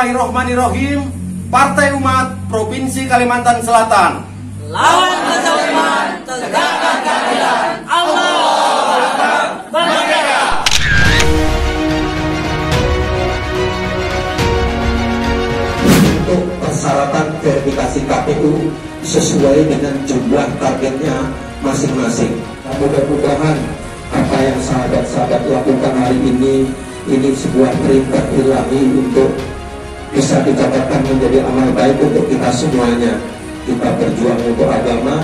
Bismillahirrohmanirrohim Partai Umat Provinsi Kalimantan Selatan Lawan kezaliman, tegakkan keadilan. Allah Merdeka. untuk persyaratan verifikasi KPU sesuai dengan jumlah targetnya masing-masing. Mudah-mudahan apa yang sahabat-sahabat lakukan hari ini ini sebuah perintah ilahi untuk bisa dicatatkan menjadi amal baik untuk kita semuanya. Kita berjuang untuk agama